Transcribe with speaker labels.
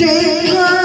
Speaker 1: day